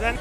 then